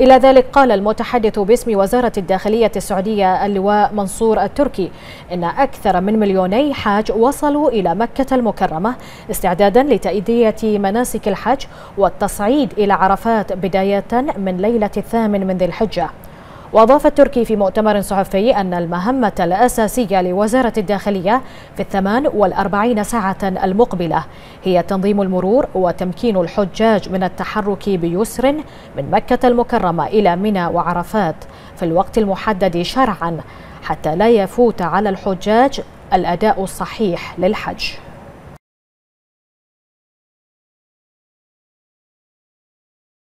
إلى ذلك قال المتحدث باسم وزارة الداخلية السعودية اللواء منصور التركي إن أكثر من مليوني حاج وصلوا إلى مكة المكرمة استعدادا لتأدية مناسك الحج والتصعيد إلى عرفات بداية من ليلة الثامن من ذي الحجة. وأضاف التركي في مؤتمر صحفي أن المهمة الأساسية لوزارة الداخلية في الثمان والأربعين ساعة المقبلة هي تنظيم المرور وتمكين الحجاج من التحرك بيسر من مكة المكرمة إلى منى وعرفات في الوقت المحدد شرعا حتى لا يفوت على الحجاج الأداء الصحيح للحج.